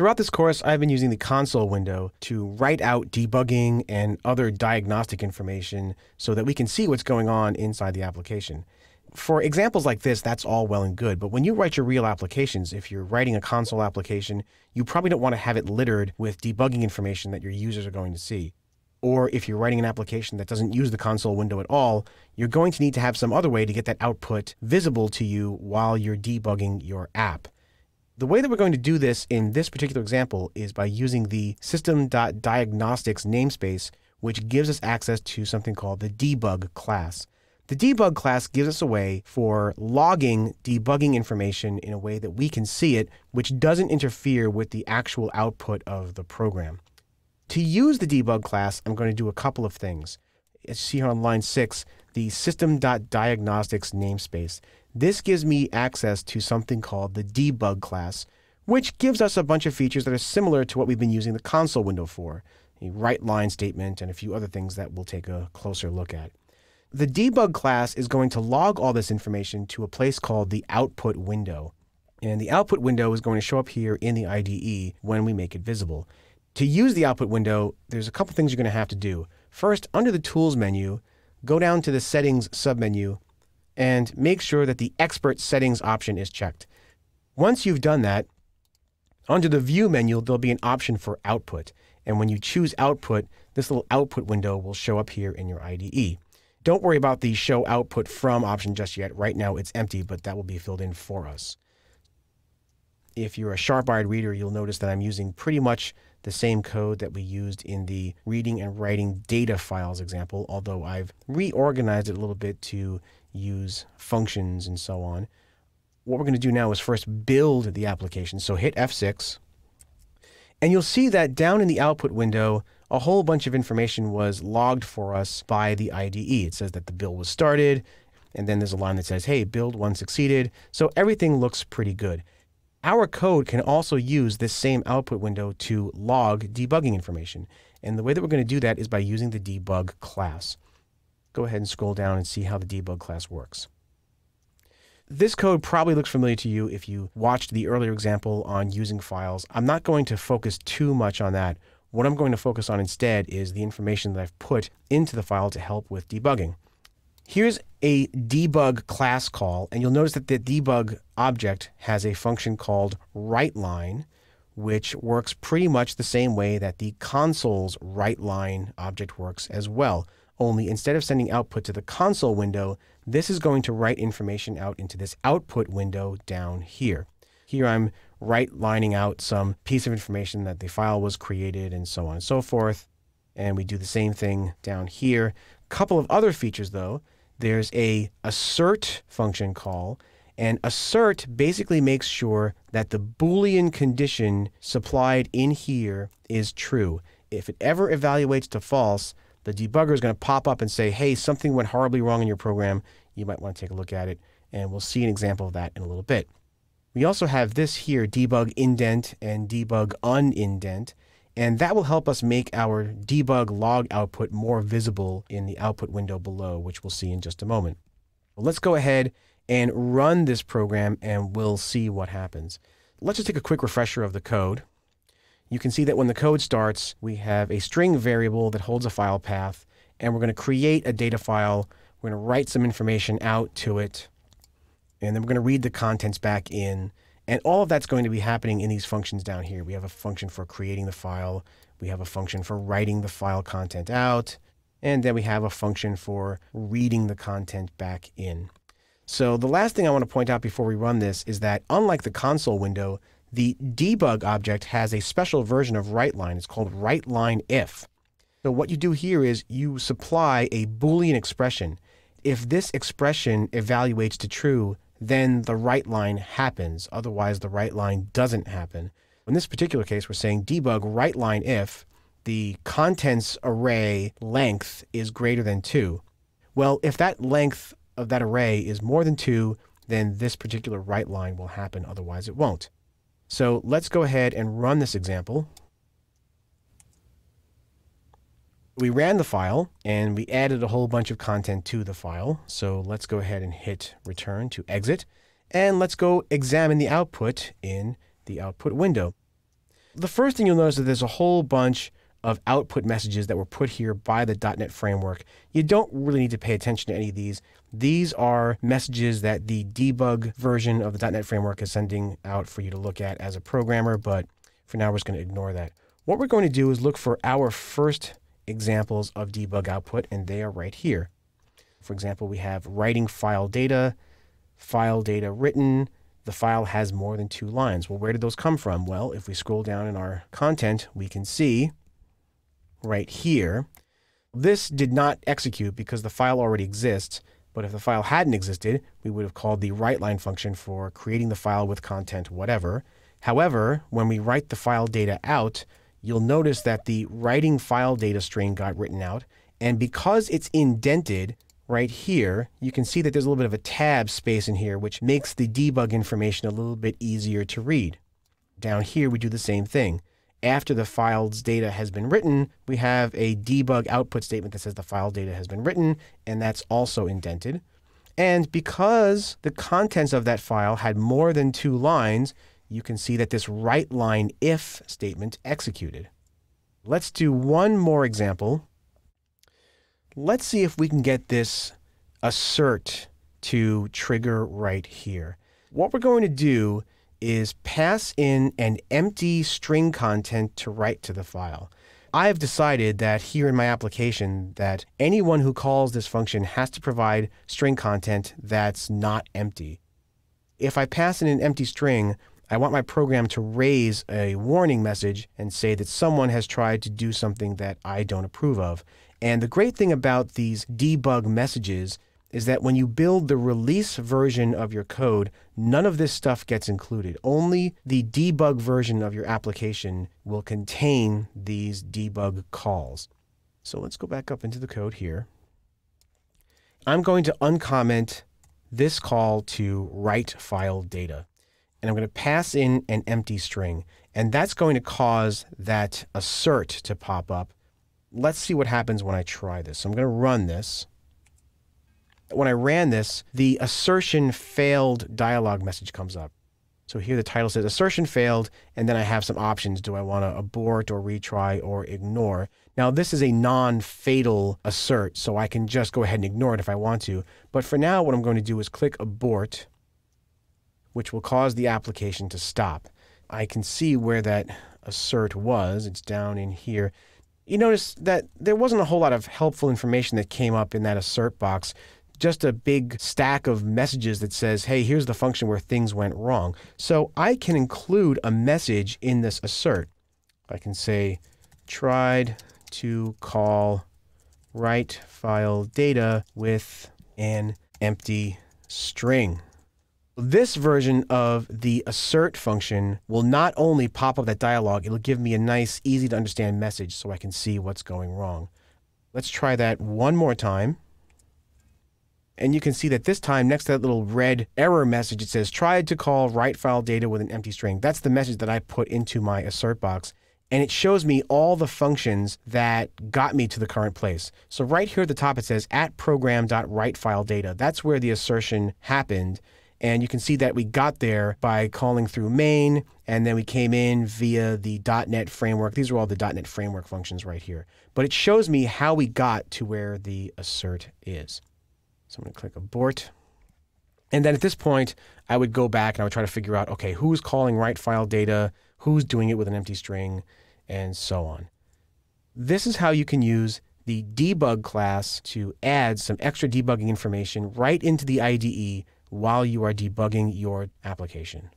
Throughout this course, I've been using the console window to write out debugging and other diagnostic information so that we can see what's going on inside the application. For examples like this, that's all well and good, but when you write your real applications, if you're writing a console application, you probably don't want to have it littered with debugging information that your users are going to see. Or if you're writing an application that doesn't use the console window at all, you're going to need to have some other way to get that output visible to you while you're debugging your app. The way that we're going to do this in this particular example is by using the system.diagnostics namespace, which gives us access to something called the debug class. The debug class gives us a way for logging debugging information in a way that we can see it, which doesn't interfere with the actual output of the program. To use the debug class, I'm going to do a couple of things. As you see here on line 6, the system.diagnostics namespace. This gives me access to something called the debug class, which gives us a bunch of features that are similar to what we've been using the console window for a write line statement and a few other things that we'll take a closer look at. The debug class is going to log all this information to a place called the output window. And the output window is going to show up here in the IDE when we make it visible. To use the output window, there's a couple things you're going to have to do. First, under the Tools menu, go down to the Settings submenu and make sure that the Expert Settings option is checked. Once you've done that, under the View menu, there'll be an option for Output. And when you choose Output, this little output window will show up here in your IDE. Don't worry about the Show Output From option just yet. Right now it's empty, but that will be filled in for us. If you're a sharp-eyed reader, you'll notice that I'm using pretty much the same code that we used in the reading and writing data files example, although I've reorganized it a little bit to use functions and so on. What we're going to do now is first build the application. So hit F6, and you'll see that down in the output window, a whole bunch of information was logged for us by the IDE. It says that the build was started, and then there's a line that says, hey, build one succeeded. So everything looks pretty good. Our code can also use this same output window to log debugging information. And the way that we're going to do that is by using the debug class. Go ahead and scroll down and see how the debug class works. This code probably looks familiar to you if you watched the earlier example on using files. I'm not going to focus too much on that. What I'm going to focus on instead is the information that I've put into the file to help with debugging. Here's a debug class call, and you'll notice that the debug object has a function called writeLine, which works pretty much the same way that the console's writeLine object works as well. Only instead of sending output to the console window, this is going to write information out into this output window down here. Here I'm write lining out some piece of information that the file was created and so on and so forth. And we do the same thing down here. A couple of other features though there's a assert function call, and assert basically makes sure that the Boolean condition supplied in here is true. If it ever evaluates to false, the debugger is going to pop up and say, hey, something went horribly wrong in your program. You might want to take a look at it, and we'll see an example of that in a little bit. We also have this here, debug indent and debug unindent. And that will help us make our debug log output more visible in the output window below, which we'll see in just a moment. Well, let's go ahead and run this program and we'll see what happens. Let's just take a quick refresher of the code. You can see that when the code starts, we have a string variable that holds a file path, and we're going to create a data file. We're going to write some information out to it, and then we're going to read the contents back in. And all of that's going to be happening in these functions down here. We have a function for creating the file. We have a function for writing the file content out. And then we have a function for reading the content back in. So the last thing I want to point out before we run this is that unlike the console window, the debug object has a special version of writeLine. It's called writeLine if. So what you do here is you supply a Boolean expression. If this expression evaluates to true, then the right writeLine happens. Otherwise, the right writeLine doesn't happen. In this particular case, we're saying debug right writeLine if the contents array length is greater than 2. Well, if that length of that array is more than 2, then this particular right writeLine will happen. Otherwise, it won't. So let's go ahead and run this example. We ran the file and we added a whole bunch of content to the file. So let's go ahead and hit return to exit. And let's go examine the output in the output window. The first thing you'll notice is that there's a whole bunch of output messages that were put here by the .NET framework. You don't really need to pay attention to any of these. These are messages that the debug version of the .NET framework is sending out for you to look at as a programmer, but for now we're just going to ignore that. What we're going to do is look for our first examples of debug output, and they are right here. For example, we have writing file data, file data written, the file has more than two lines. Well, where did those come from? Well, if we scroll down in our content, we can see right here, this did not execute because the file already exists. But if the file hadn't existed, we would have called the write line function for creating the file with content, whatever. However, when we write the file data out, you'll notice that the writing file data string got written out. And because it's indented, right here, you can see that there's a little bit of a tab space in here, which makes the debug information a little bit easier to read. Down here, we do the same thing. After the file's data has been written, we have a debug output statement that says the file data has been written, and that's also indented. And because the contents of that file had more than two lines, you can see that this writeLine if statement executed. Let's do one more example Let's see if we can get this assert to trigger right here. What we're going to do is pass in an empty string content to write to the file. I've decided that here in my application that anyone who calls this function has to provide string content that's not empty. If I pass in an empty string, I want my program to raise a warning message and say that someone has tried to do something that I don't approve of. And the great thing about these debug messages is that when you build the release version of your code, none of this stuff gets included. Only the debug version of your application will contain these debug calls. So let's go back up into the code here. I'm going to uncomment this call to write file data and I'm going to pass in an empty string. And that's going to cause that assert to pop up. Let's see what happens when I try this. So I'm going to run this. When I ran this, the assertion failed dialog message comes up. So here the title says assertion failed, and then I have some options. Do I want to abort or retry or ignore? Now, this is a non fatal assert, so I can just go ahead and ignore it if I want to. But for now, what I'm going to do is click abort which will cause the application to stop. I can see where that assert was. It's down in here. You notice that there wasn't a whole lot of helpful information that came up in that assert box. Just a big stack of messages that says, hey, here's the function where things went wrong. So I can include a message in this assert. I can say, tried to call write file data with an empty string. This version of the assert function will not only pop up that dialog, it'll give me a nice, easy to understand message so I can see what's going wrong. Let's try that one more time. And you can see that this time, next to that little red error message, it says, tried to call write file data with an empty string. That's the message that I put into my assert box. And it shows me all the functions that got me to the current place. So right here at the top, it says at program.writeFileData. That's where the assertion happened. And you can see that we got there by calling through main, and then we came in via the .NET framework. These are all the .NET framework functions right here. But it shows me how we got to where the assert is. So I'm going to click abort. And then at this point, I would go back and I would try to figure out, okay, who's calling write file data, who's doing it with an empty string, and so on. This is how you can use the debug class to add some extra debugging information right into the IDE while you are debugging your application.